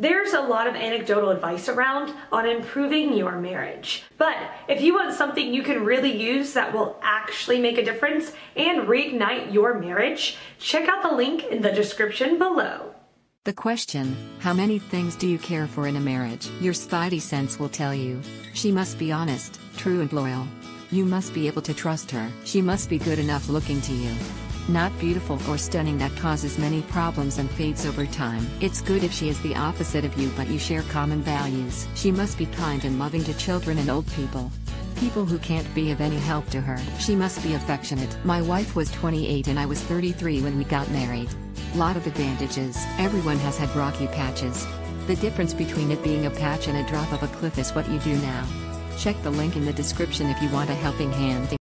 There's a lot of anecdotal advice around on improving your marriage. But if you want something you can really use that will actually make a difference and reignite your marriage, check out the link in the description below. The question, how many things do you care for in a marriage? Your spidey sense will tell you. She must be honest, true and loyal. You must be able to trust her. She must be good enough looking to you. Not beautiful or stunning that causes many problems and fades over time. It's good if she is the opposite of you but you share common values. She must be kind and loving to children and old people. People who can't be of any help to her. She must be affectionate. My wife was 28 and I was 33 when we got married. Lot of advantages. Everyone has had rocky patches. The difference between it being a patch and a drop of a cliff is what you do now. Check the link in the description if you want a helping hand.